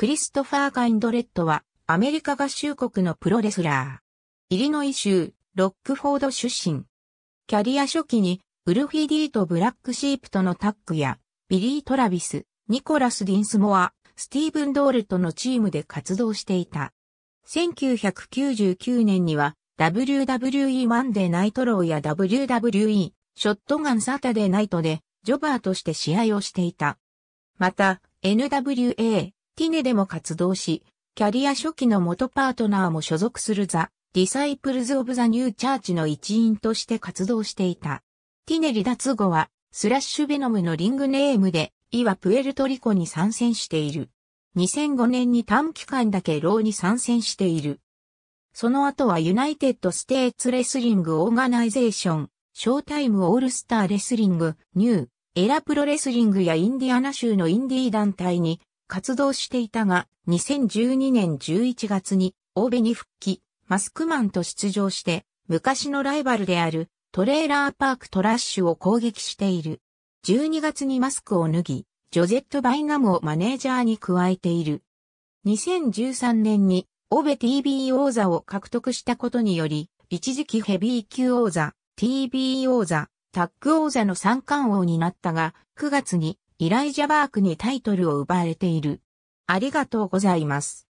クリストファー・カインドレッドはアメリカ合衆国のプロレスラー。イリノイ州ロックフォード出身。キャリア初期にウルフィディとブラックシープとのタッグやビリー・トラビス、ニコラス・ディンスモア、スティーブン・ドールとのチームで活動していた。1999年には WWE マンデーナイトローや WWE ショットガンサタデーナイトでジョバーとして試合をしていた。また NWA ティネでも活動し、キャリア初期の元パートナーも所属するザ・ディサイプルズ・オブ・ザ・ニュー・チャーチの一員として活動していた。 TNA 離脱後はスラッシュベノムのリングネームで IWA プエルトリコに参戦している。2005年に短期間だけ ROH に参戦している。その後はユナイテッドステーツレスリングオーガナイゼーション、ショータイムオールスターレスリング、ニュー、エラプロレスリングやインディアナ州のインディー団体に活動していたが、2012年11月に欧米に復帰、マスクマンと出場して、昔のライバルであるトレーラーパークトラッシュを攻撃している。12月にマスクを脱ぎ、ジョゼット・バイナムをマネージャーに加えている。2013年にオベ TB 王座を獲得したことにより、一時期ヘビー級王座、TB 王座、タッグ王座の三冠王になったが、9月にイライジャバークにタイトルを奪われている。ありがとうございます。